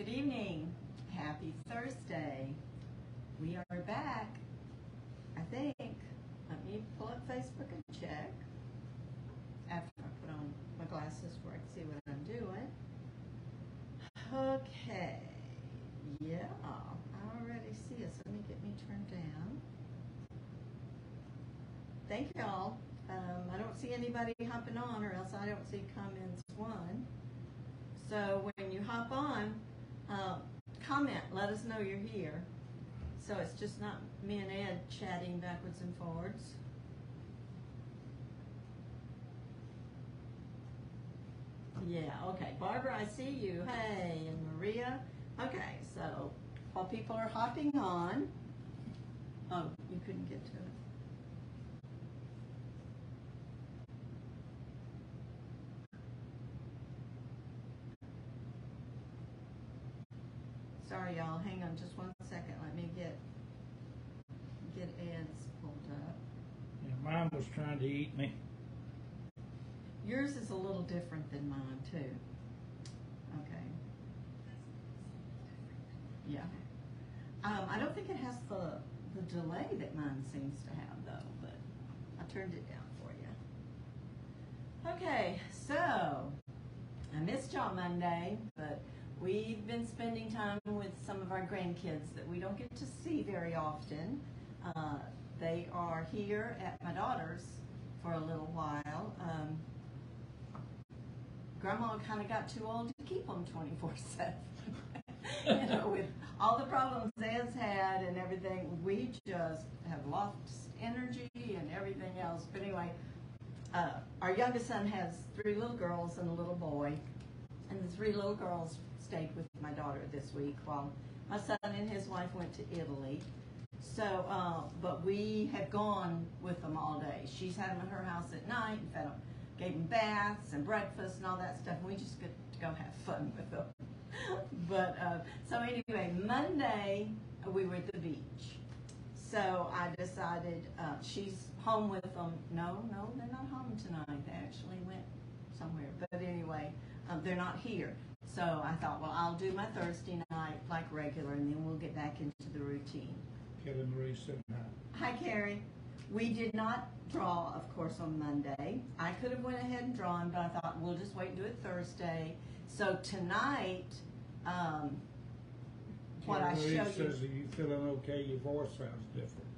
Good evening. Happy Thursday. We are back. I think. Let me pull up Facebook and check. After I put on my glasses where I can see what I'm doing. Okay. Yeah, I already see. So let me get me turned down. Thank y'all. Um, I don't see anybody hopping on, or else I don't see comments one. So when you hop on, uh, comment. Let us know you're here. So it's just not me and Ed chatting backwards and forwards. Yeah, okay. Barbara, I see you. Hey, and Maria. Okay, so while people are hopping on, oh, you couldn't get to it. Sorry, y'all. Hang on just one second. Let me get get Ed's pulled up. Yeah, mine was trying to eat me. Yours is a little different than mine too. Okay. Yeah. Um, I don't think it has the the delay that mine seems to have though, but I turned it down for you. Okay, so I missed y'all Monday, but we've been spending time with some of our grandkids that we don't get to see very often. Uh, they are here at my daughter's for a little while. Um, Grandma kind of got too old to keep them 24 7. you know, with all the problems Ed's had and everything, we just have lost energy and everything else. But anyway, uh, our youngest son has three little girls and a little boy. And the three little girls stayed with my daughter this week while my son and his wife went to Italy. So, uh, but we have gone with them all day. She's had them at her house at night and fed them, gave them baths and breakfast and all that stuff. And we just get to go have fun with them. but uh, so anyway, Monday we were at the beach. So I decided uh, she's home with them. No, no, they're not home tonight. They actually went somewhere. But anyway, um, they're not here. So I thought, well, I'll do my Thursday night like regular, and then we'll get back into the routine. Carrie Marie said hi. Hi, Carrie. We did not draw, of course, on Monday. I could have went ahead and drawn, but I thought we'll just wait and do it Thursday. So tonight, um, what I Kelly show Marie you. says, are you feeling okay? Your voice sounds different.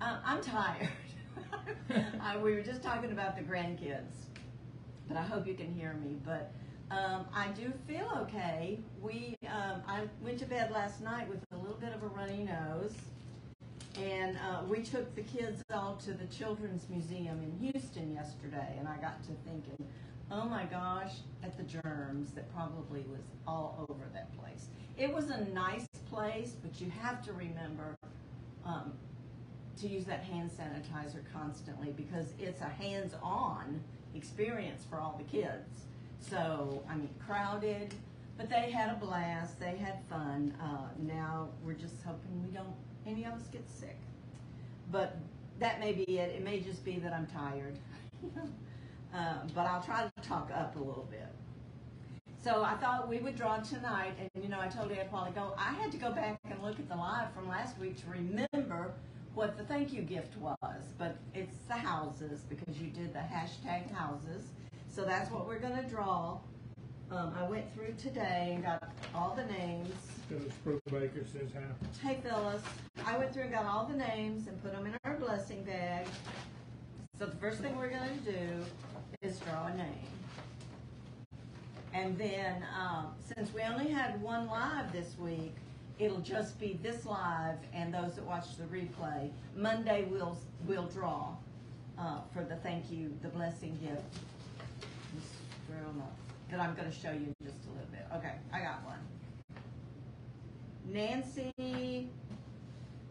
Uh, I'm tired. I, we were just talking about the grandkids, but I hope you can hear me. But um, I do feel okay. We um, I went to bed last night with a little bit of a runny nose, and uh, we took the kids all to the Children's Museum in Houston yesterday, and I got to thinking, oh my gosh, at the germs that probably was all over that place. It was a nice place, but you have to remember. Um, to use that hand sanitizer constantly because it's a hands-on experience for all the kids. So, I mean, crowded, but they had a blast. They had fun. Uh, now we're just hoping we don't, any of us get sick. But that may be it. It may just be that I'm tired. uh, but I'll try to talk up a little bit. So I thought we would draw tonight, and you know, I told Ed while ago, I had to go back and look at the live from last week to remember what the thank you gift was, but it's the houses because you did the hashtag houses. So that's what we're going to draw. Um, I went through today and got all the names. Phyllis Brubaker says hi. Hey Phyllis, I went through and got all the names and put them in our blessing bag. So the first thing we're going to do is draw a name. And then, um, since we only had one live this week, it'll just be this live and those that watch the replay. Monday we'll we'll draw uh, for the thank you, the blessing gift. That I'm going to show you in just a little bit. Okay, I got one. Nancy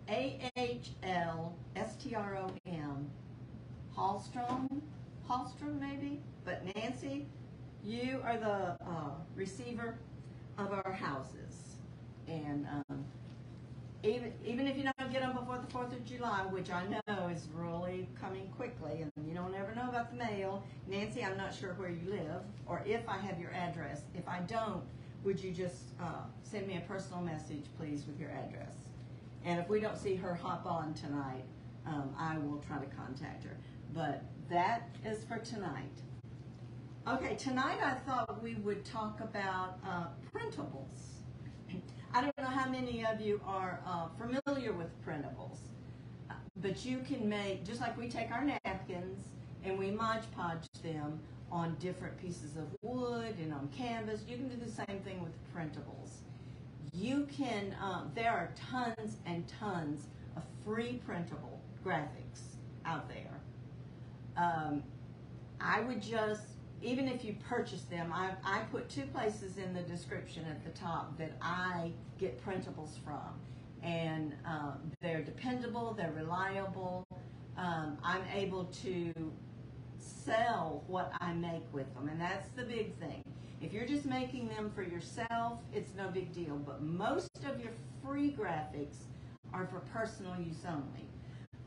A H L S T R O M Hallstrom, Hallstrom maybe, but Nancy, you are the uh, receiver of our houses, and um, even even if you get them before the Fourth of July, which I know is really coming quickly, and you don't ever know about the mail. Nancy, I'm not sure where you live or if I have your address. If I don't, would you just uh, send me a personal message, please, with your address? And if we don't see her hop on tonight, um, I will try to contact her. But that is for tonight. Okay, tonight I thought we would talk about uh, printables. I don't know how many of you are uh, familiar with printables, but you can make, just like we take our napkins and we Mod Podge them on different pieces of wood and on canvas, you can do the same thing with printables. You can, um, there are tons and tons of free printable graphics out there. Um, I would just, even if you purchase them, I, I put two places in the description at the top that I get printables from. And um, they're dependable, they're reliable. Um, I'm able to sell what I make with them, and that's the big thing. If you're just making them for yourself, it's no big deal. But most of your free graphics are for personal use only.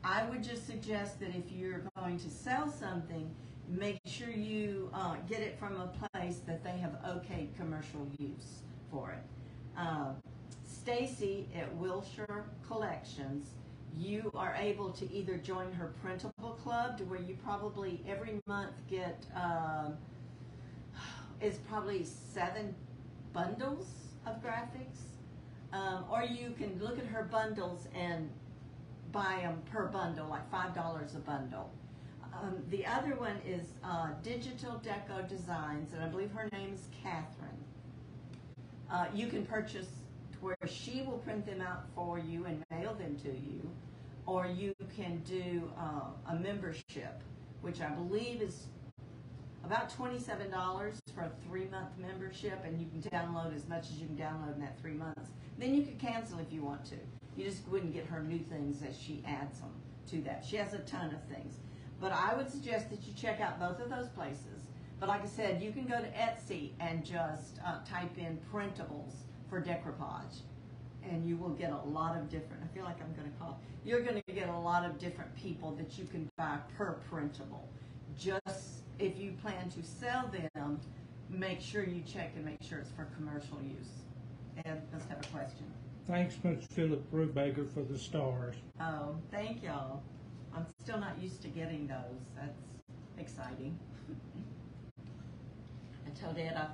I would just suggest that if you're going to sell something, make sure you uh, get it from a place that they have okayed commercial use for it. Uh, Stacy at Wilshire Collections, you are able to either join her printable club to where you probably every month get um, is probably seven bundles of graphics, um, or you can look at her bundles and buy them per bundle, like five dollars a bundle. Um, the other one is uh, Digital Deco Designs, and I believe her name is Catherine. Uh, you can purchase where she will print them out for you and mail them to you, or you can do uh, a membership, which I believe is about twenty-seven dollars for a three-month membership, and you can download as much as you can download in that three months. Then you can cancel if you want to. You just wouldn't get her new things as she adds them to that. She has a ton of things. But I would suggest that you check out both of those places. But like I said, you can go to Etsy and just uh, type in printables for decoupage. And you will get a lot of different, I feel like I'm going to call, you're going to get a lot of different people that you can buy per printable. Just if you plan to sell them, make sure you check and make sure it's for commercial use. Ed must have a question. Thanks, Mr. Phyllis Brubaker, for the stars. Oh, thank y'all. I'm still not used to getting those. That's exciting. I told Ed I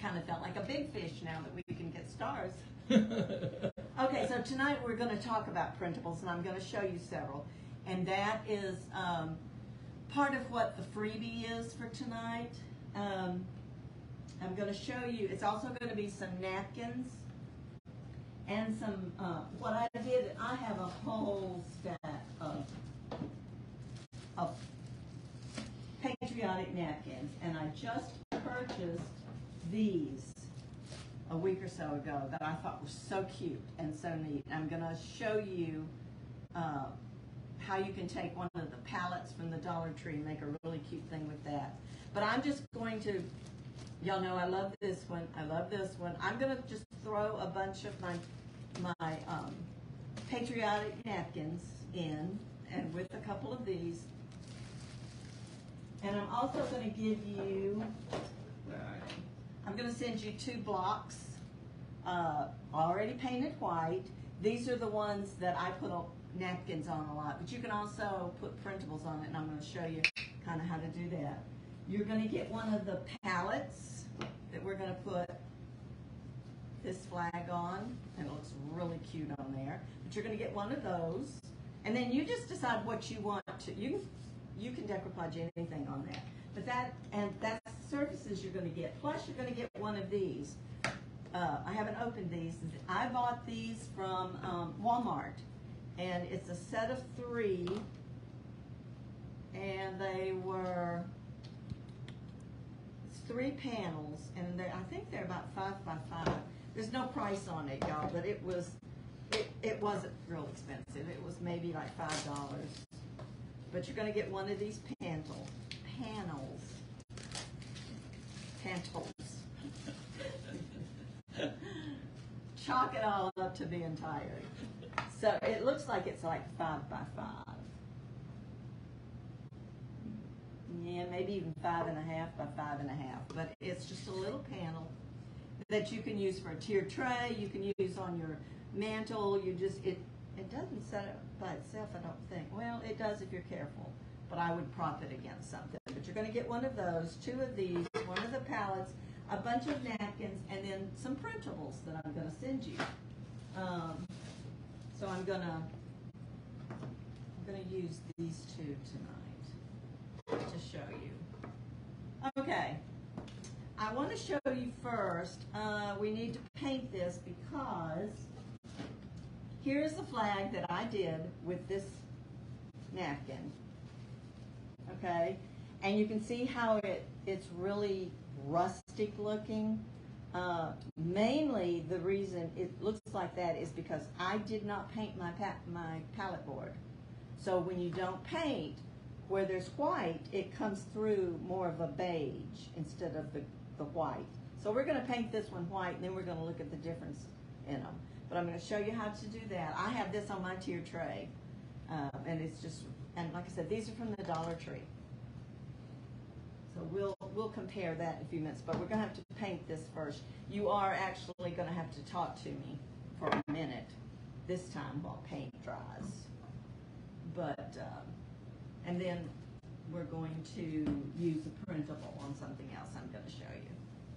kind of felt like a big fish now that we can get stars. Okay, so tonight we're going to talk about printables, and I'm going to show you several. And that is um, part of what the freebie is for tonight. Um, I'm going to show you, it's also going to be some napkins and some, uh, what I did, I have a whole stack of, of patriotic napkins, and I just purchased these a week or so ago that I thought were so cute and so neat. I'm gonna show you, uh, how you can take one of the palettes from the Dollar Tree and make a really cute thing with that. But I'm just going to, y'all know I love this one, I love this one. I'm gonna just throw a bunch of my, my, um, patriotic napkins in, and with a couple of these. And I'm also gonna give you, where are they? I'm gonna send you two blocks, uh, already painted white. These are the ones that I put a- napkins on a lot, but you can also put printables on it, and I'm gonna show you kinda how to do that. You're gonna get one of the palettes that we're gonna put this flag on, and it looks really cute on there. But you're gonna get one of those, and then you just decide what you want to, you, can you can decoupage anything on there. But that, and that's the surfaces you're gonna get, plus you're gonna get one of these. Uh, I haven't opened these, I bought these from, um, Walmart, and it's a set of three, and they were, three panels, and I think they're about five by five. There's no price on it, y'all, but it was, it, it wasn't real expensive, it was maybe like five dollars. But you're gonna get one of these panel, panels, pantels. Chalk it all up to being tired. So it looks like it's like five by five. Yeah, maybe even five and a half by five and a half, but it's just a little panel. that you can use for a tiered tray, you can use on your mantle, you just, it, it doesn't set it by itself, I don't think. Well, it does if you're careful, but I would prop it against something. But you're gonna get one of those, two of these, one of the pallets, a bunch of napkins, and then some printables that I'm gonna send you. Um, so I'm gonna, I'm gonna use these two tonight to show you. Okay, I want to show you first, uh, we need to paint this because here's the flag that I did with this napkin. Okay, and you can see how it, it's really rustic looking. Uh, mainly the reason it looks like that is because I did not paint my pa- my palette board. So when you don't paint, where there's white, it comes through more of a beige instead of the, the white. So we're gonna paint this one white, and then we're gonna look at the difference in them. But I'm gonna show you how to do that. I have this on my tier tray, um, and it's just, and like I said, these are from the Dollar Tree. So we'll, we'll compare that in a few minutes, but we're gonna have to paint this first. You are actually gonna have to talk to me for a minute this time while paint dries. But, um, and then we're going to use a printable on something else I'm gonna show you.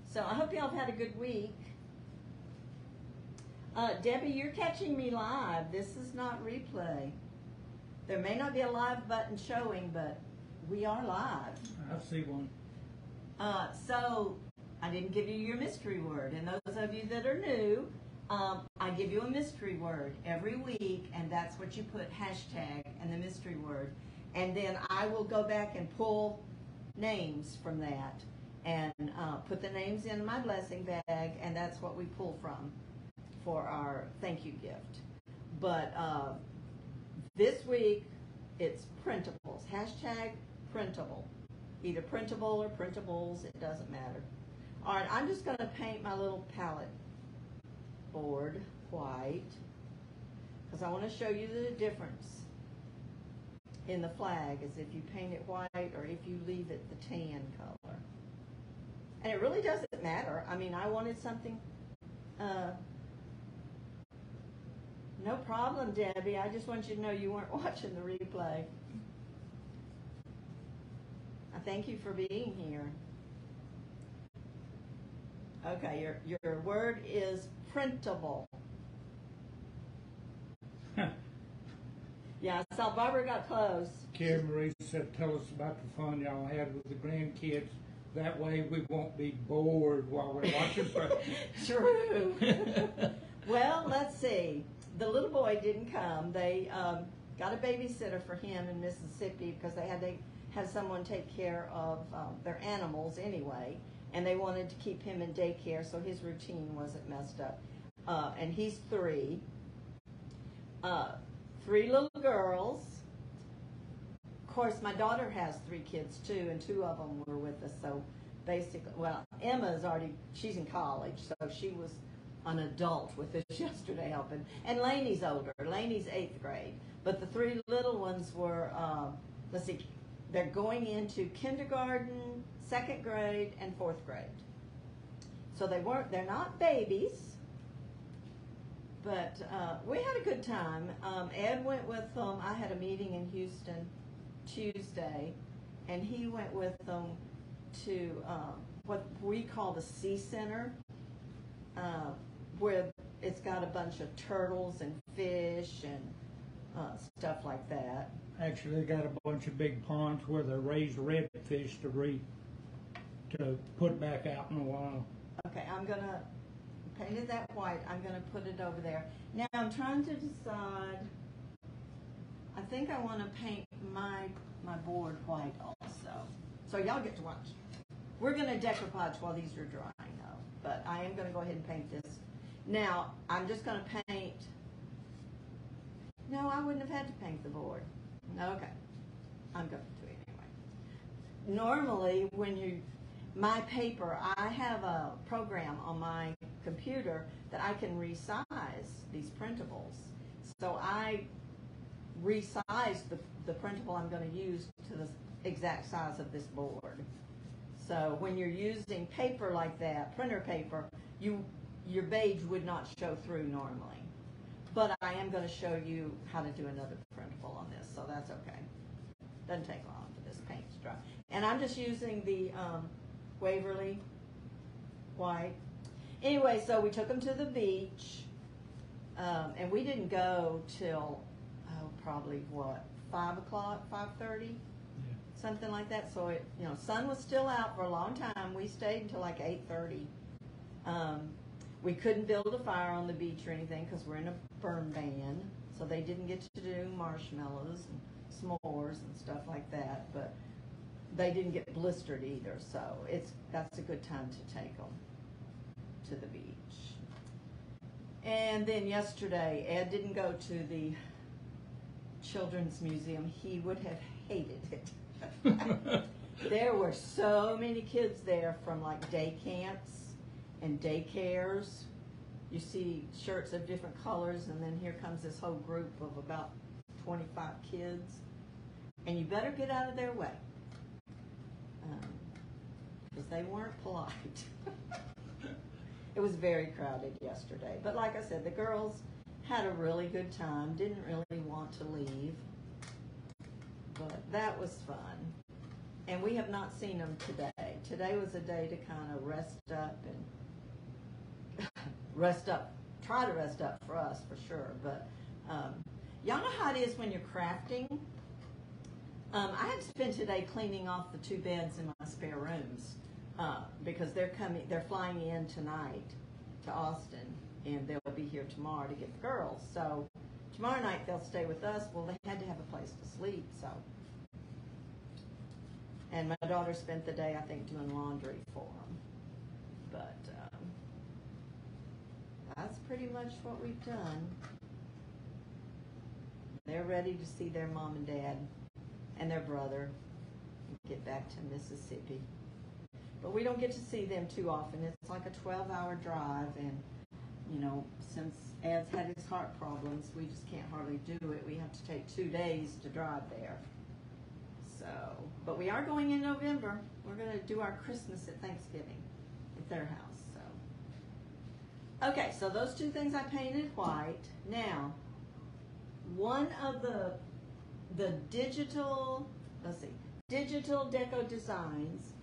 So I hope y'all have had a good week. Uh, Debbie, you're catching me live. This is not replay. There may not be a live button showing, but we are live. I see one. Uh, so I didn't give you your mystery word, and those of you that are new, um, I give you a mystery word every week, and that's what you put hashtag and the mystery word, and then I will go back and pull names from that and uh, put the names in my blessing bag, and that's what we pull from for our thank you gift. But uh, this week, it's printables. Hashtag printable. Either printable or printables, it doesn't matter. All right, I'm just going to paint my little palette board white because I want to show you the difference in the flag is if you paint it white or if you leave it the tan color. And it really doesn't matter. I mean, I wanted something uh, no problem, Debbie. I just want you to know you weren't watching the replay. I thank you for being here. Okay, your, your word is printable. Yeah, I saw Barbara got close. Carrie Marie said, tell us about the fun y'all had with the grandkids. That way we won't be bored while we're watching. True. well, let's see. The little boy didn't come. They um, got a babysitter for him in Mississippi because they had to have someone take care of um, their animals anyway, and they wanted to keep him in daycare so his routine wasn't messed up. Uh, and he's three. Uh, three little girls. Of course, my daughter has three kids too, and two of them were with us. So basically, well, Emma's already, she's in college, so she was an adult with us yesterday helping. And Laney's older. Laney's eighth grade. But the three little ones were, um, let's see, they're going into kindergarten, second grade, and fourth grade. So they weren't, they're not babies. But uh, we had a good time. Um, Ed went with them. I had a meeting in Houston Tuesday, and he went with them to um, what we call the Sea Center, uh, where it's got a bunch of turtles and fish and uh, stuff like that. Actually, they got a bunch of big ponds where they raise redfish to re, to put back out in a while. Okay, I'm gonna paint it that white. I'm gonna put it over there. Now I'm trying to decide. I think I want to paint my my board white also. So y'all get to watch. We're gonna decoupage while these are drying though. But I am gonna go ahead and paint this. Now I'm just gonna paint. No, I wouldn't have had to paint the board. Okay, I'm going to anyway. Normally, when you my paper, I have a program on my computer that I can resize these printables. So I resize the, the printable I'm going to use to the exact size of this board. So when you're using paper like that, printer paper, you, your beige would not show through normally. But I am gonna show you how to do another printable on this, so that's okay. Doesn't take long for this paint to dry. And I'm just using the, um, Waverly white. Anyway, so we took them to the beach, um, and we didn't go till, oh, probably what, five o'clock, five thirty? Something like that, so it, you know, sun was still out for a long time, we stayed until like eight thirty. Um, we couldn't build a fire on the beach or anything, cause we're in a burn ban, so they didn't get to do marshmallows and s'mores and stuff like that, but they didn't get blistered either, so it's, that's a good time to take them to the beach. And then yesterday, Ed didn't go to the Children's Museum. He would have hated it. there were so many kids there from like day camps and daycares. You see shirts of different colors, and then here comes this whole group of about 25 kids. And you better get out of their way um, because they weren't polite. it was very crowded yesterday. But like I said, the girls had a really good time, didn't really want to leave. But that was fun. And we have not seen them today. Today was a day to kind of rest up and rest up, try to rest up for us for sure. But um, y'all know how it is when you're crafting. Um, I had to spend today cleaning off the two beds in my spare rooms uh, because they're coming, they're flying in tonight to Austin, and they'll be here tomorrow to get the girls. So tomorrow night they'll stay with us. Well, they had to have a place to sleep, so. And my daughter spent the day, I think, doing laundry for them. But um, that's pretty much what we've done. They're ready to see their mom and dad and their brother get back to Mississippi. But we don't get to see them too often. It's like a 12 hour drive, and you know, since Ed's had his heart problems, we just can't hardly do it. We have to take two days to drive there. So, but we are going in November. We're going to do our Christmas at Thanksgiving at their house. Okay, so those two things I painted white. Now, one of the the digital, let's see, digital deco designs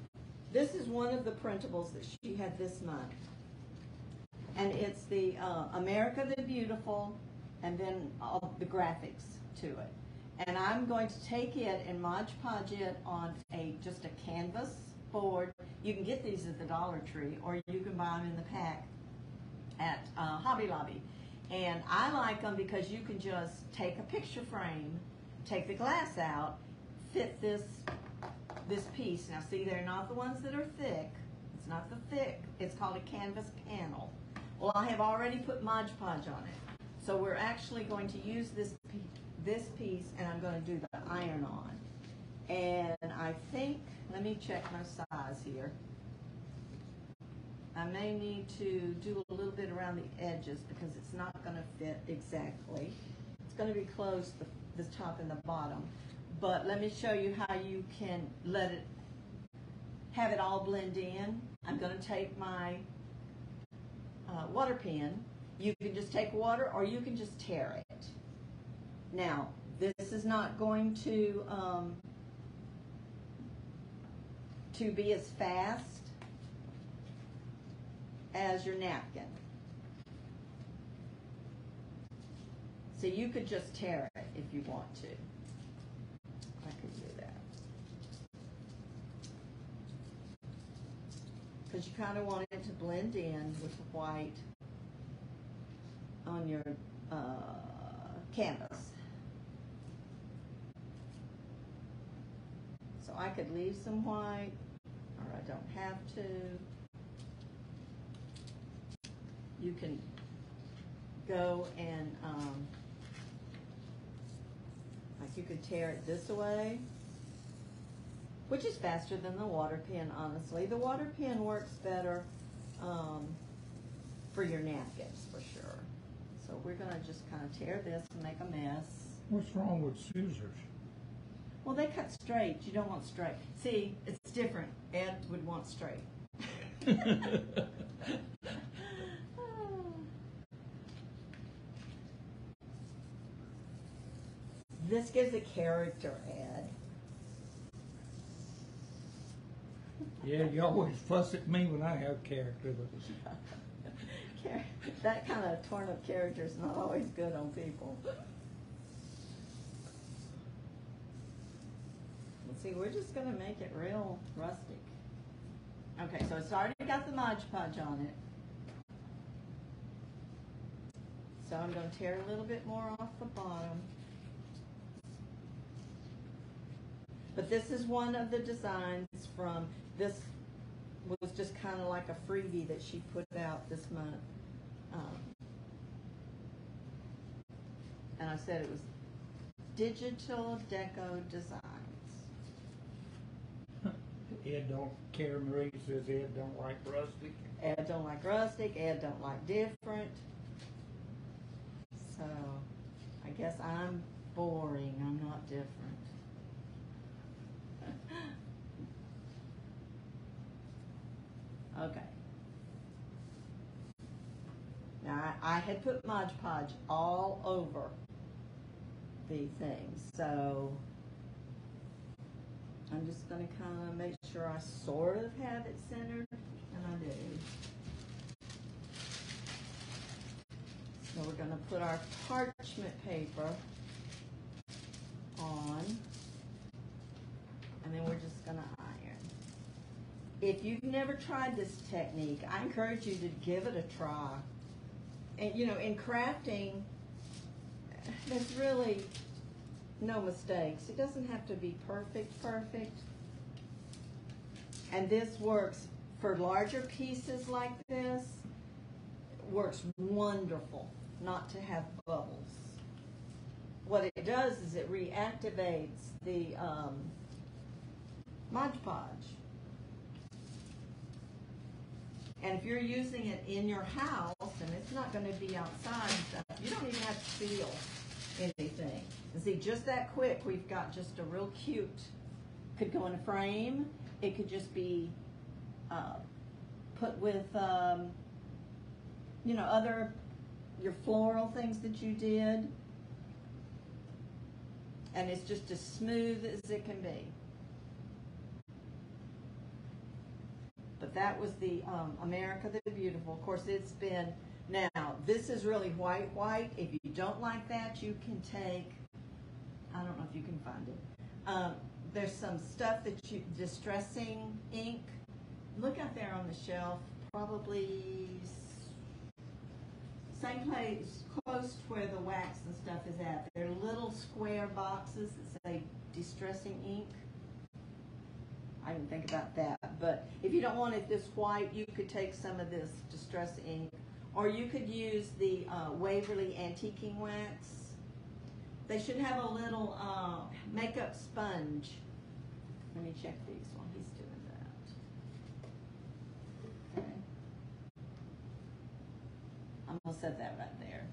this is one of the printables that she had this month. And it's the uh, America the Beautiful and then all the graphics to it. And I'm going to take it and Mod Podge it on a just a canvas board. You can get these at the Dollar Tree or you can buy them in the pack at uh, Hobby Lobby. And I like them because you can just take a picture frame, take the glass out, fit this this piece. Now see, they're not the ones that are thick. It's not the thick. It's called a canvas panel. Well, I have already put Mod Podge on it. So we're actually going to use this, this piece and I'm going to do the iron on. And I think, let me check my size here. I may need to do a little bit around the edges because it's not going to fit exactly. It's going to be close, the, the top and the bottom. But let me show you how you can let it, have it all blend in. I'm going to take my uh, water pen. You can just take water or you can just tear it. Now, this is not going to, um, to be as fast as your napkin. So you could just tear it if you want to. I could do that. Because you kind of want it to blend in with the white on your uh, canvas. So I could leave some white, or I don't have to. You can go and, um, like you could tear it this way which is faster than the water pen, honestly. The water pen works better um, for your napkins, for sure. So we're going to just kind of tear this and make a mess. What's wrong with scissors? Well, they cut straight. You don't want straight. See, it's different. Ed would want straight. this gives a character, Ed. Yeah, you always fuss at me when I have character, Char- that kind of torn up character is not always good on people. Let's see, we're just gonna make it real rustic. Okay, so it's already got the Mod Podge on it. So I'm gonna tear a little bit more off the bottom. But this is one of the designs from, this was just kind of like a freebie that she put out this month. Um, And I said it was Digital Deco Designs. Ed don't care. Marie says Ed don't like rustic. Ed don't like rustic, Ed don't like different. So, I guess I'm boring, I'm not different. Okay. Now, I, had put Mod Podge all over the things, so I'm just gonna kinda make sure I sort of have it centered, and I do. So we're gonna put our parchment paper on, and then we're just gonna iron. If you've never tried this technique, I encourage you to give it a try. And, you know, in crafting, there's really no mistakes. It doesn't have to be perfect, perfect. And this works for larger pieces like this, works wonderful not to have bubbles. What it does is it reactivates the um, Mod Podge. And if you're using it in your house and it's not going to be outside stuff, you don't even have to seal anything. And see, just that quick, we've got just a real cute, could go in a frame. It could just be uh, put with, um, you know, other, your floral things that you did. And it's just as smooth as it can be. But that was the um, America the Beautiful. Of course, it's been now. This is really white, white. If you don't like that, you can take. I don't know if you can find it. Um, there's some stuff that you distressing ink. Look out there on the shelf. Probably same place, close to where the wax and stuff is at. They're little square boxes that say distressing ink. I didn't think about that, but if you don't want it this white, you could take some of this distress ink, or you could use the uh, Waverly Antiquing Wax. They should have a little uh, makeup sponge. Let me check these while he's doing that. Okay. I'm gonna set that right there.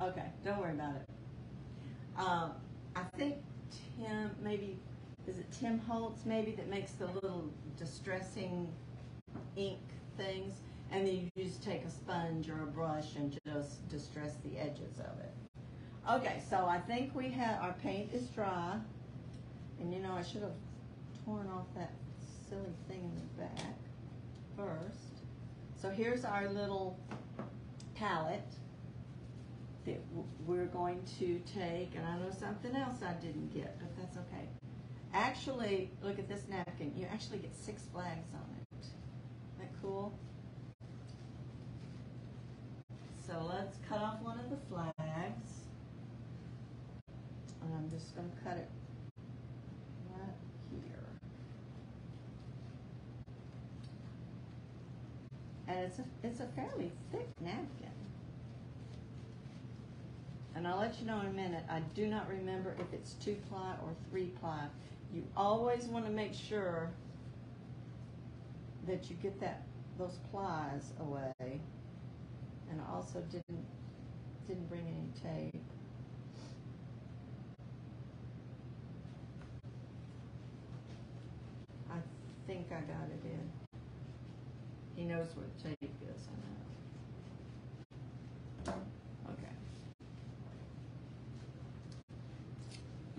Okay, don't worry about it. Um, I think Tim, maybe, is it Tim Holtz maybe that makes the little distressing ink things? And then you just take a sponge or a brush and just distress the edges of it. Okay, so I think we have, our paint is dry. And you know, I should have torn off that silly thing in the back first. So here's our little palette that we're going to take, and I know something else I didn't get, but that's okay. Actually, look at this napkin. You actually get six flags on it. Isn't that cool? So let's cut off one of the flags. And I'm just going to cut it right here. And it's a, it's a fairly thick napkin. And I'll let you know in a minute, I do not remember if it's two ply or three ply. You always want to make sure that you get that, those plies away. And I also didn't, didn't bring any tape. I think I got it in. He knows what tape is, I know. Okay.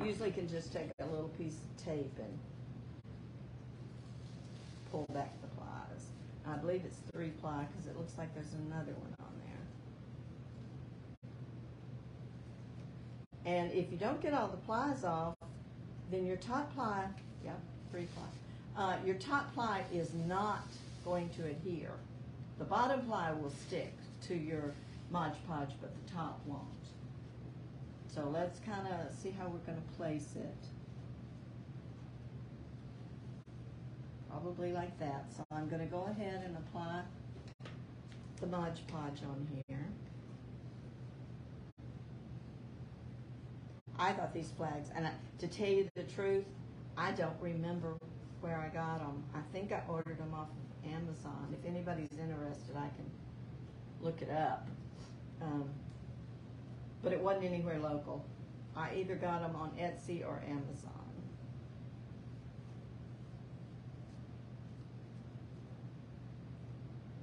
Usually can just take a little piece of tape and pull back the plies. I believe it's three ply because it looks like there's another one on there. And if you don't get all the plies off, then your top ply, yeah, three ply, uh, your top ply is not going to adhere. The bottom ply will stick to your Mod Podge, but the top won't. So let's kind of see how we're going to place it. Probably like that. So I'm going to go ahead and apply the Mod Podge on here. I got these flags, and I, to tell you the truth, I don't remember where I got them. I think I ordered them off of Amazon. If anybody's interested, I can look it up. Um, but it wasn't anywhere local. I either got them on Etsy or Amazon.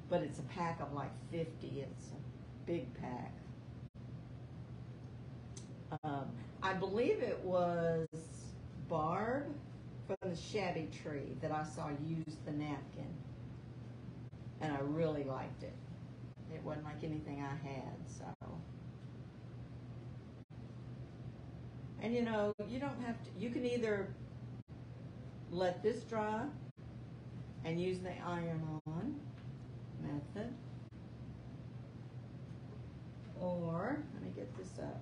But it's a pack of like 50. It's a big pack. Um, I believe it was Barb from the Shabby Tree that I saw use the napkin. And I really liked it. It wasn't like anything I had, so. And you know, you don't have to, you can either let this dry and use the iron on method. Or, let me get this up.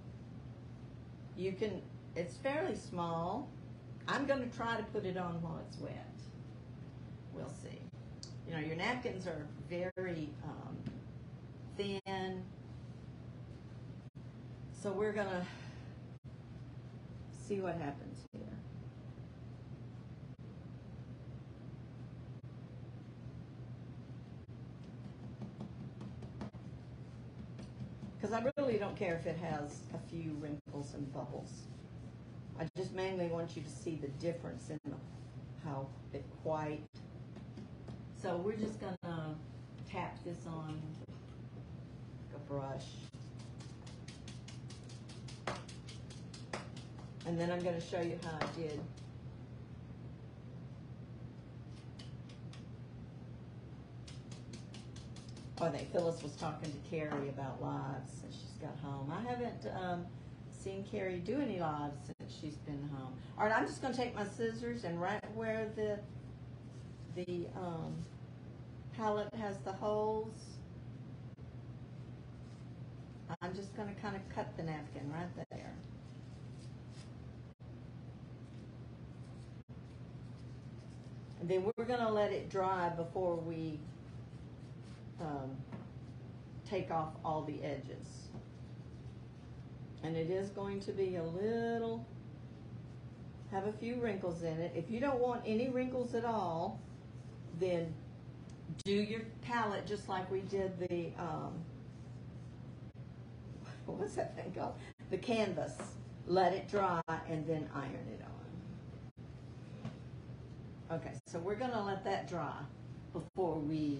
You can, it's fairly small. I'm going to try to put it on while it's wet. We'll see. You know, your napkins are very um, thin. So we're going to see what happens here. Because I really don't care if it has a few wrinkles and bubbles. I just mainly want you to see the difference in the, how it white. So we're just gonna tap this on a brush. And then I'm gonna show you how I did. Oh, they, Phyllis was talking to Carrie about lives since she's got home. I haven't um, seen Carrie do any lives since she's been home. All right, I'm just gonna take my scissors and right where the the um, palette has the holes, I'm just gonna kind of cut the napkin right there. And then we're gonna let it dry before we um, take off all the edges. And it is going to be a little, have a few wrinkles in it. If you don't want any wrinkles at all, then do your palette just like we did the, um, what's that thing called? The canvas. Let it dry and then iron it on. Okay, so we're gonna let that dry before we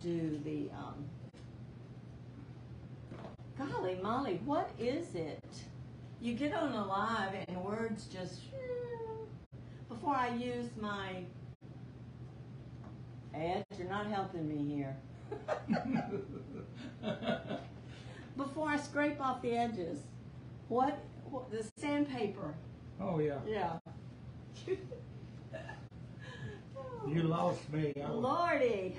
do the, um, golly molly, what is it? You get on a live and words just, before I use my, Ed, you're not helping me here. Before I scrape off the edges, what, what the sandpaper, Oh, yeah. yeah. You lost me. Lordy.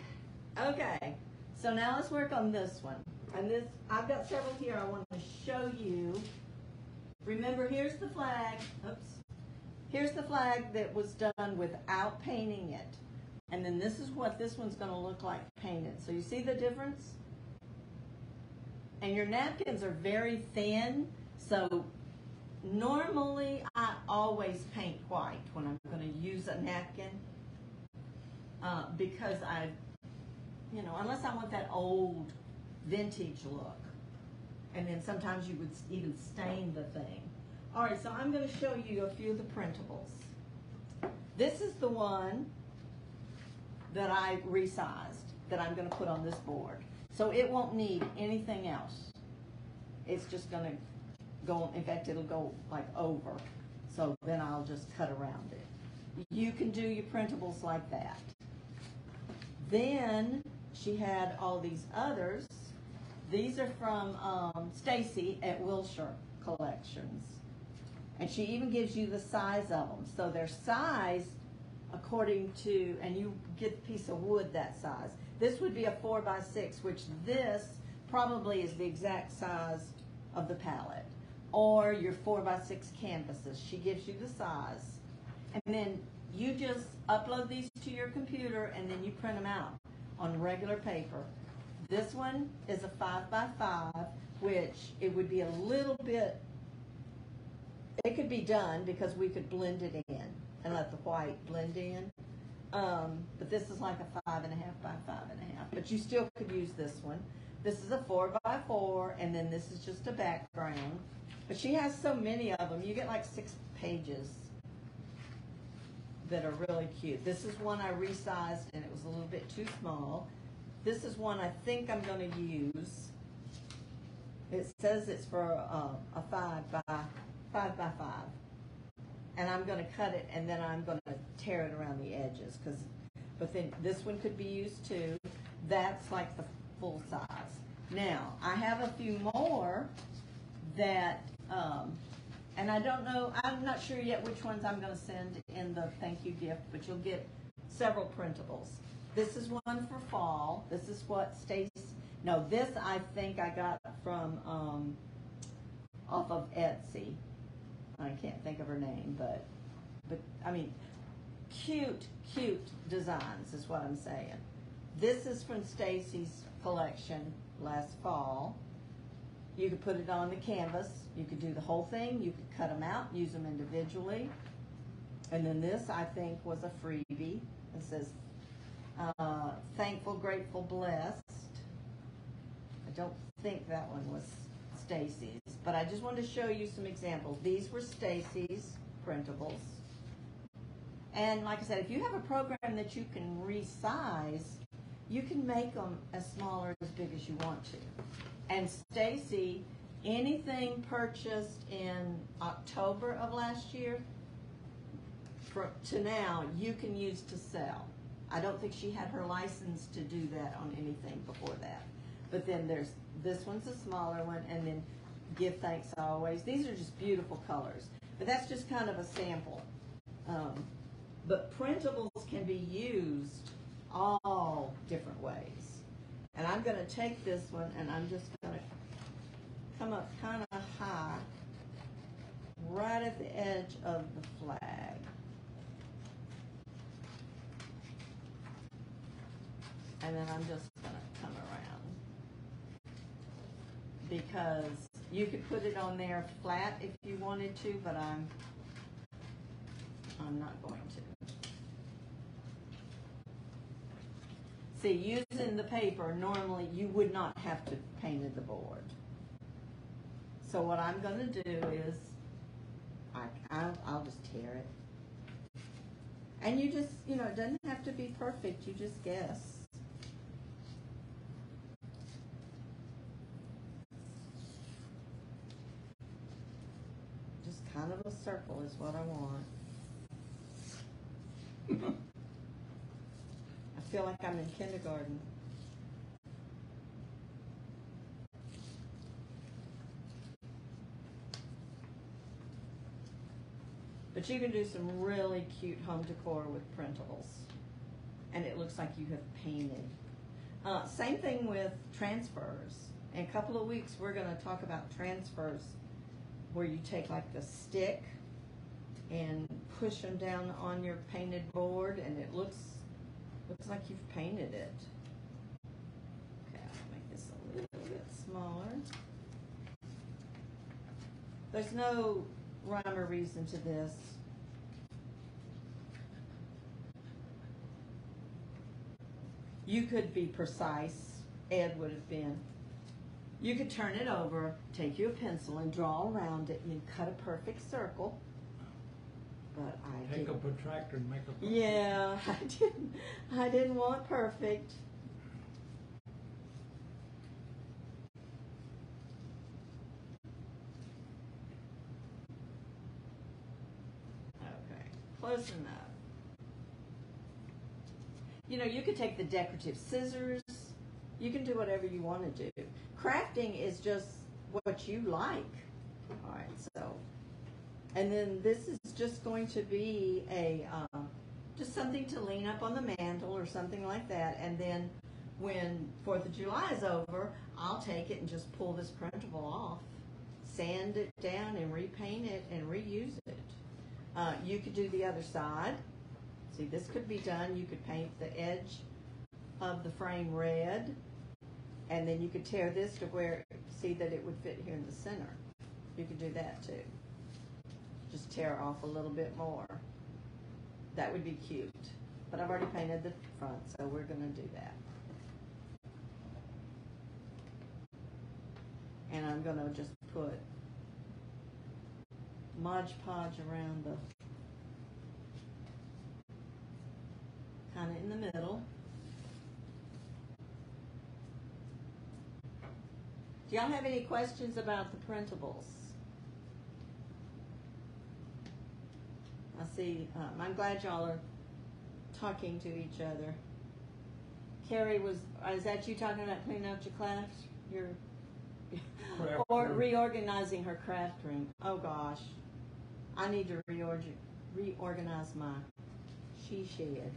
Okay, so now let's work on this one. And this, I've got several here I want to show you. Remember, here's the flag. Oops. Here's the flag that was done without painting it. And then this is what this one's going to look like painted. So you see the difference? And your napkins are very thin, so normally I always paint white when I'm going to use a napkin uh, because I, you know, unless I want that old vintage look. And then sometimes you would even stain the thing. All right, so I'm going to show you a few of the printables. This is the one that I resized that I'm going to put on this board. So it won't need anything else. It's just going to go, in fact, it'll go like over. So then I'll just cut around it. You can do your printables like that. Then she had all these others. These are from um, Stacy at Wilshire Collections. And she even gives you the size of them. So they're sized according to, and you get a piece of wood that size. This would be a four by six, which this probably is the exact size of the palette. Or your four by six canvases. She gives you the size. And then you just upload these to your computer and then you print them out on regular paper. This one is a five by five, which it would be a little bit, it could be done because we could blend it in and let the white blend in. Um, but this is like a five and a half by five and a half, but you still could use this one. This is a four by four, and then this is just a background. But she has so many of them. You get like six pages that are really cute. This is one I resized and it was a little bit too small. This is one I think I'm going to use. It says it's for a, a five by five by five, and I'm going to cut it and then I'm going to tear it around the edges because. But then this one could be used too. That's like the full size. Now I have a few more that um, and I don't know, I'm not sure yet which ones I'm gonna send in the thank you gift, but you'll get several printables. This is one for fall. This is what Stacy, no, this I think I got from, um, off of Etsy. I can't think of her name, but, but, I mean, cute, cute designs is what I'm saying. This is from Stacy's collection last fall. You could put it on the canvas. You could do the whole thing. You could cut them out, use them individually. And then this, I think, was a freebie. It says, uh, thankful, grateful, blessed. I don't think that one was Stacy's, but I just wanted to show you some examples. These were Stacy's printables. And like I said, if you have a program that you can resize, you can make them as small or as big as you want to. And Stacy, anything purchased in October of last year for, to now, you can use to sell. I don't think she had her license to do that on anything before that. But then there's, this one's a smaller one, and then Give Thanks Always. These are just beautiful colors. But that's just kind of a sample. Um, but printables can be used all different ways. And I'm going to take this one and I'm just going to come up kind of high, right at the edge of the flag. And then I'm just going to come around. Because you could put it on there flat if you wanted to, but I'm I'm not going to. See, using the paper, normally you would not have to painted the board. So what I'm gonna do is, I, I'll, I'll just tear it. And you just, you know, it doesn't have to be perfect, you just guess. Just kind of a circle is what I want. Feel like I'm in kindergarten. But you can do some really cute home decor with printables. And it looks like you have painted. Uh, same thing with transfers. In a couple of weeks, we're going to talk about transfers where you take like the stick and push them down on your painted board and it looks looks like you've painted it. Okay, I'll make this a little bit smaller. There's no rhyme or reason to this. You could be precise, Ed would have been. You could turn it over, take you a pencil and draw around it and then cut a perfect circle but I Take didn't. a protractor and make a. Perfect. Yeah, I didn't. I didn't want perfect. Okay, close enough. You know, you could take the decorative scissors. You can do whatever you want to do. Crafting is just what you like. All right, so, and then this is just going to be a, uh, just something to lean up on the mantle or something like that. And then when Fourth of July is over, I'll take it and just pull this printable off, sand it down and repaint it and reuse it. Uh, you could do the other side. See, this could be done. You could paint the edge of the frame red, and then you could tear this to where, see that it would fit here in the center. You could do that too. Just tear off a little bit more. That would be cute. But I've already painted the front, so we're gonna do that. And I'm gonna just put Mod Podge around the kind of in the middle. Do y'all have any questions about the printables? I see, um, I'm glad y'all are talking to each other. Carrie was, uh, is that you talking about cleaning out your class? Your, Craft or room. reorganizing her craft room? Oh gosh, I need to reorg, reorganize my she shed.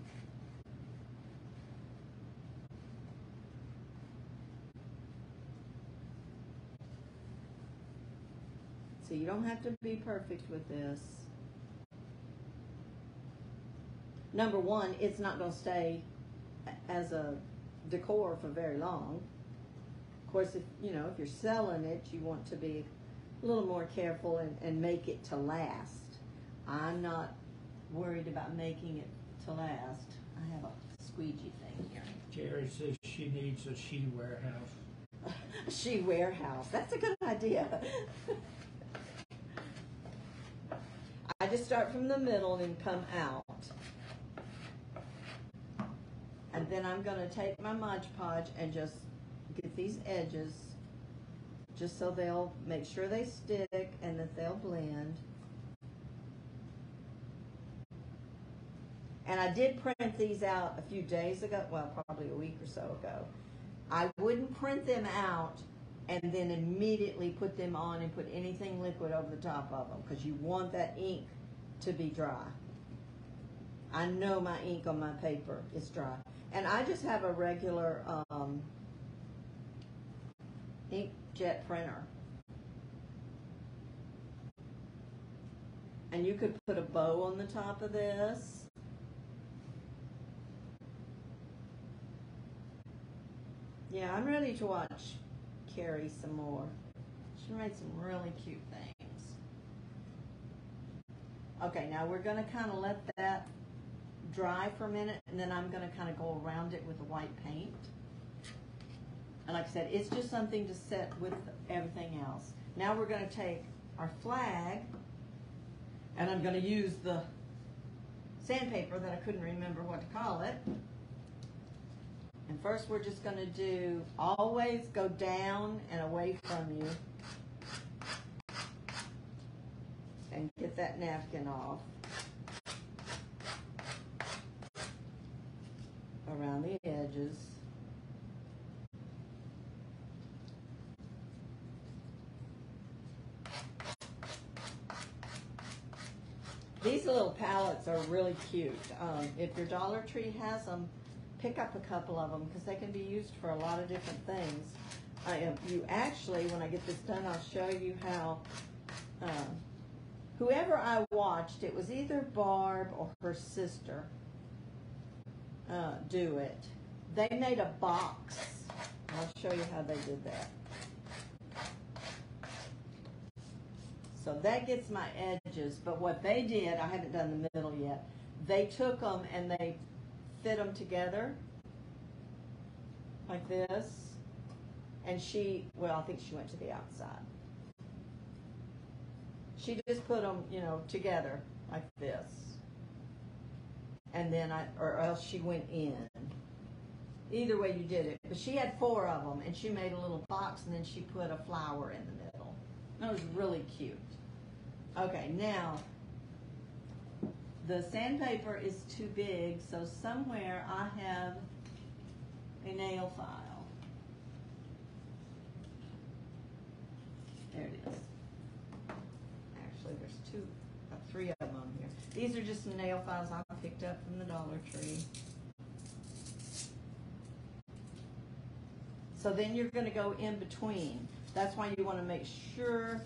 So you don't have to be perfect with this. Number one, it's not going to stay as a decor for very long. Of course, if you know if you're selling it, you want to be a little more careful and, and make it to last. I'm not worried about making it to last. I have a squeegee thing here. Jerry says she needs a she warehouse. she warehouse. That's a good idea. I just start from the middle and come out. And then I'm going to take my Mod Podge and just get these edges just so they'll make sure they stick and that they'll blend. And I did print these out a few days ago, well, probably a week or so ago. I wouldn't print them out and then immediately put them on and put anything liquid over the top of them because you want that ink to be dry. I know my ink on my paper is dry. And I just have a regular um, inkjet printer. And you could put a bow on the top of this. Yeah, I'm ready to watch Carrie some more. She made some really cute things. Okay, now we're gonna kind of let that dry for a minute, and then I'm gonna kind of go around it with the white paint. And like I said, it's just something to set with everything else. Now we're gonna take our flag, and I'm gonna use the sandpaper that I couldn't remember what to call it. And first we're just gonna do, always go down and away from you. And get that napkin off. Around the edges. These little palettes are really cute. Um, if your Dollar Tree has them, pick up a couple of them because they can be used for a lot of different things. I am, you actually, when I get this done, I'll show you how. Uh, whoever I watched, it was either Barb or her sister. Uh, do it. They made a box. I'll show you how they did that. So that gets my edges, but what they did, I haven't done the middle yet. They took them and they fit them together like this. And she, well, I think she went to the outside. She just put them, you know, together like this. And then I, or else she went in. Either way you did it. But she had four of them and she made a little box and then she put a flower in the middle. That was really cute. Okay, now the sandpaper is too big, so somewhere I have a nail file. There it is. Actually, there's two, uh, three of them on here. These are just some nail files I picked up from the Dollar Tree. So then you're gonna go in between. That's why you wanna make sure,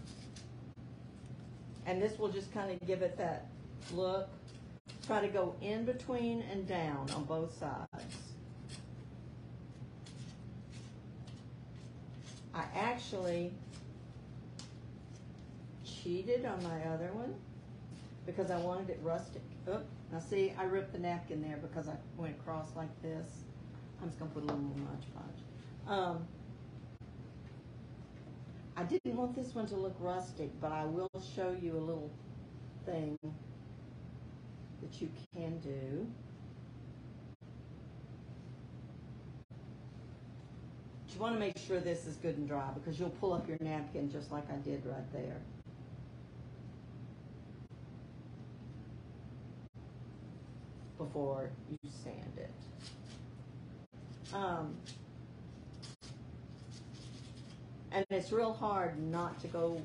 and this will just kinda give it that look. Try to go in between and down on both sides. I actually cheated on my other one because I wanted it rustic. Oh, now see, I ripped the napkin there because I went across like this. I'm just gonna put a little more Mod Podge. Um, I didn't want this one to look rustic, but I will show you a little thing that you can do. But you want to make sure this is good and dry because you'll pull up your napkin just like I did right there. Before you sand it. Um, and it's real hard not to go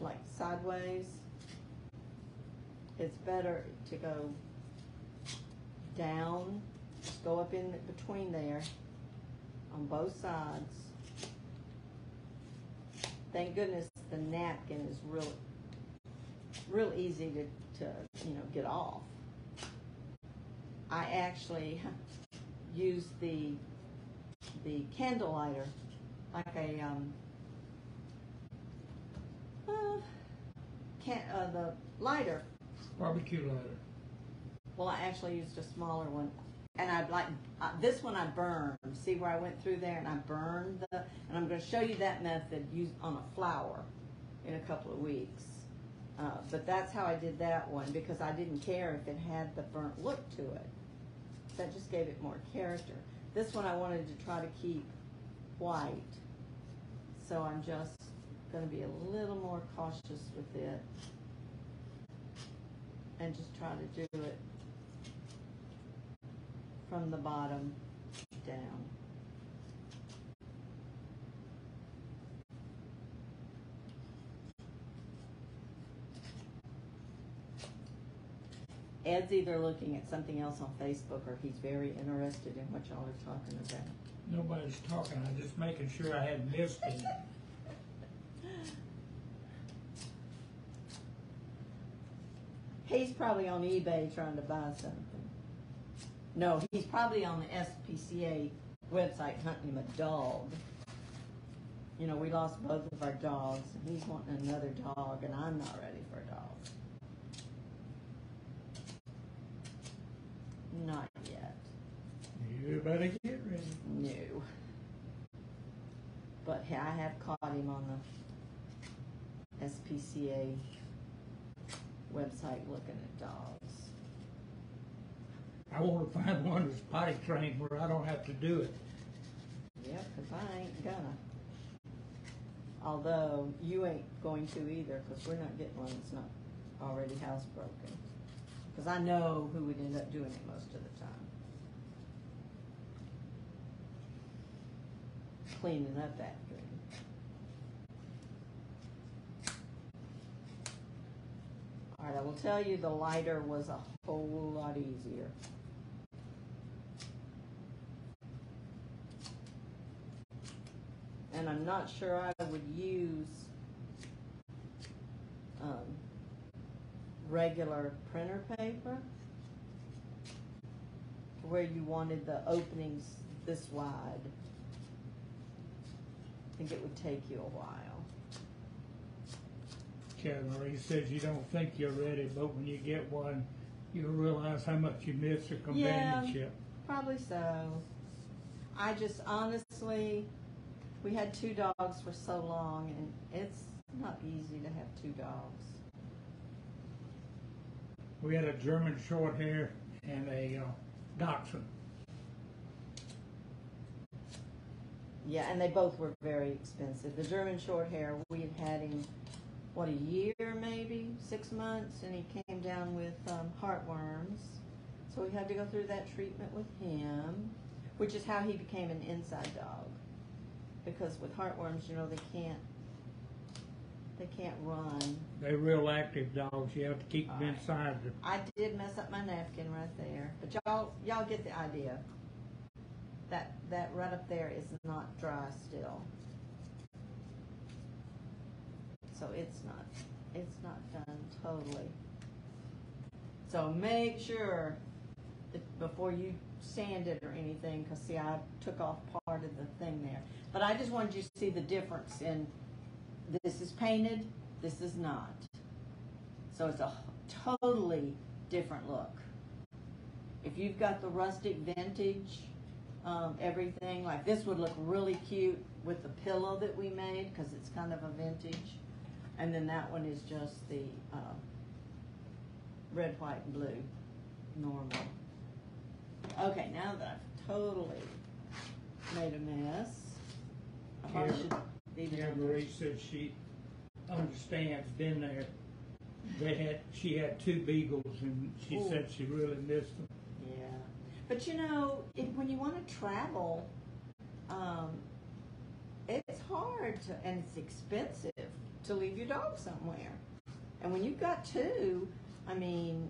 like sideways. It's better to go down, go up in between there on both sides. Thank goodness the napkin is real, real easy to, to, you know, get off. I actually use the, the candle lighter, like a, um, uh, can, uh, the lighter Barbecue lighter. well, I actually used a smaller one, and I'd like uh, this one. I burned. See where I went through there, and I burned the. And I'm going to show you that method used on a flower in a couple of weeks. Uh, but that's how I did that one because I didn't care if it had the burnt look to it. That just gave it more character. This one I wanted to try to keep white, so I'm just going to be a little more cautious with it and just try to do it from the bottom down. Ed's either looking at something else on Facebook or he's very interested in what y'all are talking about. Nobody's talking, I'm just making sure I hadn't missed it. He's probably on eBay trying to buy something. No, he's probably on the SPCA website hunting him a dog. You know, we lost both of our dogs, and he's wanting another dog, and I'm not ready for a dog. Not yet. You better get ready. No. But I have caught him on the SPCA website looking at dogs. I wanna find one that's potty trained where I don't have to do it. Yep, 'cause I ain't gonna. Although you ain't going to either, 'cause we're not getting one that's not already housebroken. 'Cause I know who would end up doing it most of the time. Cleaning up after him. Alright, I will tell you the lighter was a whole lot easier. and I'm not sure I would use um, regular printer paper where you wanted the openings this wide. I think it would take you a while. Carrie Marie says you don't think you're ready, but when you get one, you'll realize how much you miss your companionship. Yeah, Probably so. I just honestly, we had two dogs for so long, and it's not easy to have two dogs. We had a German short hair and a uh, dachshund. Yeah, and they both were very expensive. The German short hair, we had had him what, a year maybe, six months, and he came down with um, heartworms. So we had to go through that treatment with him, which is how he became an inside dog. Because with heartworms, you know, they can't, they can't run. They're real active dogs. You have to keep them inside the I did mess up my napkin right there, but y'all, y'all get the idea. That, that right up there is not dry still. So it's not, it's not done totally. So make sure that before you sand it or anything, cause see, I took off part of the thing there. But I just wanted you to see the difference in, this is painted, this is not. So it's a totally different look. If you've got the rustic vintage, um, everything, like this would look really cute with the pillow that we made, cause it's kind of a vintage. And then that one is just the, uh, red, white, and blue, normal. Okay, now that I've totally made a mess, I should it Yeah. Marie said she understands, been there. They had, she had two beagles and she Ooh. said she really missed them. Yeah, but you know, if, when you want to travel, um, it's hard to, and it's expensive to leave your dog somewhere. And when you've got two, I mean,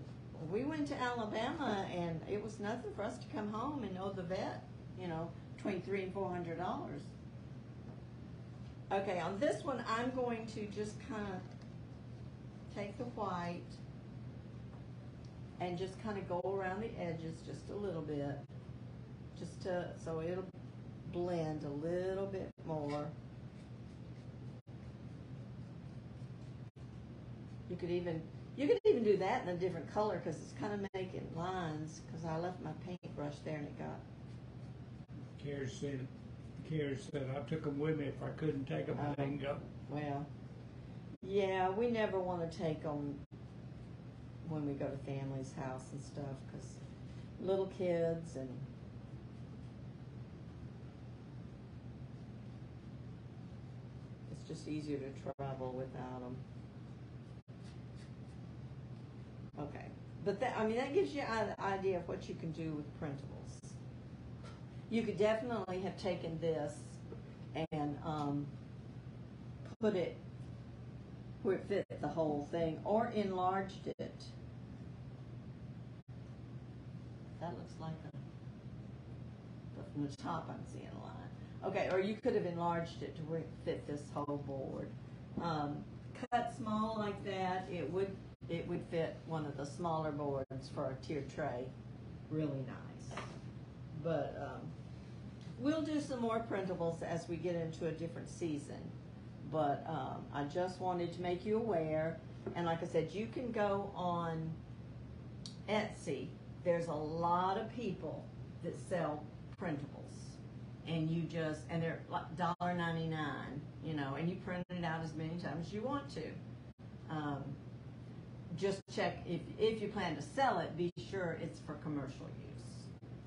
we went to Alabama and it was nothing for us to come home and owe the vet, you know, between three and four hundred dollars. Okay, on this one, I'm going to just kind of take the white and just kind of go around the edges just a little bit, just to, so it'll blend a little bit more. You could even, you could even do that in a different color, cause it's kind of making lines, cause I left my paintbrush there and it got, said, Carrie said, I took them with me. If I couldn't take them, I didn't go. well, yeah, we never wanna take them when we go to family's house and stuff, cause little kids and it's just easier to travel without them. Okay, but that, I mean, that gives you an idea of what you can do with printables. You could definitely have taken this and, um, put it where it fit the whole thing, or enlarged it. That looks like a, but from the top I'm seeing a line. Okay, or you could have enlarged it to where it fit this whole board. Um, cut small like that, it would, it would fit one of the smaller boards for a tier tray, really nice. But, um, we'll do some more printables as we get into a different season. But, um, I just wanted to make you aware, and like I said, you can go on Etsy, there's a lot of people that sell printables. And you just, and they're like dollar ninety-nine, you know, and you print it out as many times as you want to. Um, just check, if, if you plan to sell it, be sure it's for commercial use.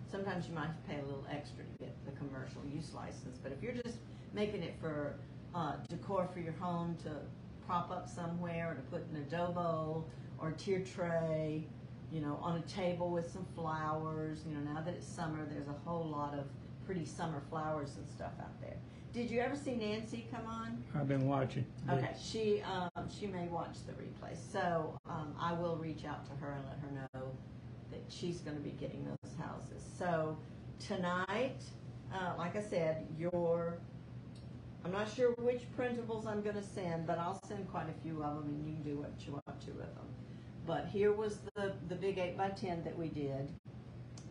Sometimes you might have to pay a little extra to get the commercial use license, but if you're just making it for, uh, decor for your home to prop up somewhere, or to put in a dough bowl, or a tier tray, you know, on a table with some flowers, you know, now that it's summer, there's a whole lot of pretty summer flowers and stuff out there. Did you ever see Nancy come on? I've been watching. Okay, she, um, she may watch the replay, so, um, I will reach out to her and let her know that she's gonna be getting those houses. So, tonight, uh, like I said, your, I'm not sure which printables I'm gonna send, but I'll send quite a few of them and you can do what you want to with them. But here was the, the big eight by ten that we did.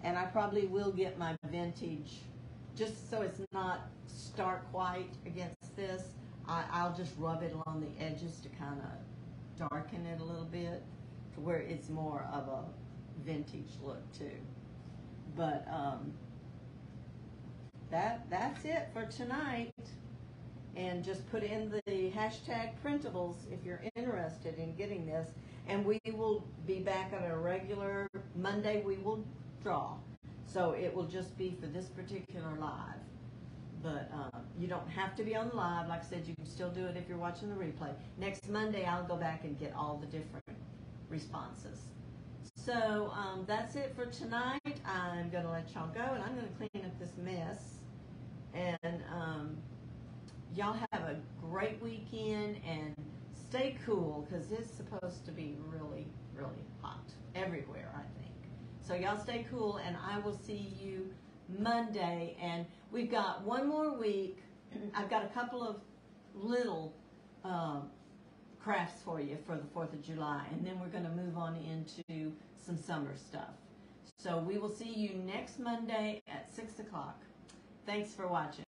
And I probably will get my vintage, just so it's not stark white against this. I, I'll just rub it along the edges to kind of darken it a little bit to where it's more of a vintage look too. But, um, that, that's it for tonight. And just put in the hashtag printables if you're interested in getting this. And we will be back on a regular, Monday we will draw. So it will just be for this particular live. but um, you don't have to be on the live. Like I said, you can still do it if you're watching the replay. Next Monday, I'll go back and get all the different responses. So um, that's it for tonight. I'm going to let y'all go, and I'm going to clean up this mess. And um, y'all have a great weekend and stay cool because it's supposed to be really, really hot everywhere, I think. So y'all stay cool, and I will see you Monday. And we've got one more week. I've got a couple of little um, crafts for you for the 4th of July, and then we're going to move on into some summer stuff. So we will see you next Monday at 6 o'clock. Thanks for watching.